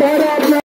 போராட